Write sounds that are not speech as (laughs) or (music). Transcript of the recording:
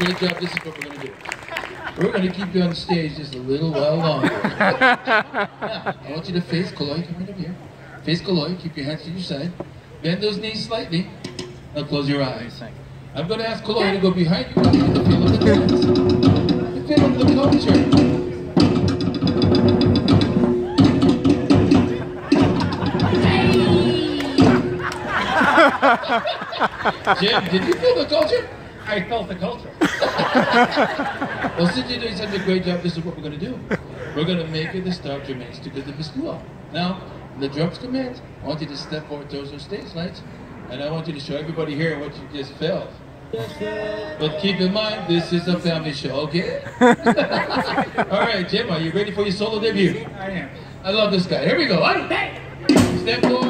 great job. This is what we're going to do. We're going to keep you on stage just a little while longer. now, I want you to face Kaloy. Come right over here. Face Kaloy. Keep your hands to your side. Bend those knees slightly. Now close your eyes. I'm going to ask Kaloy to go behind you. Jim, did you feel the culture? I felt the culture. (laughs) well, since you're doing such a great job, this is what we're going to do. We're going to make it the star Jermaine Stuka de Biscuit. Now, the drums command, I want you to step forward towards those stage lights, and I want you to show everybody here what you just felt. But keep in mind, this is a family show, okay? (laughs) All right, Jim, are you ready for your solo debut? I am. I love this guy. Here we go. Step forward,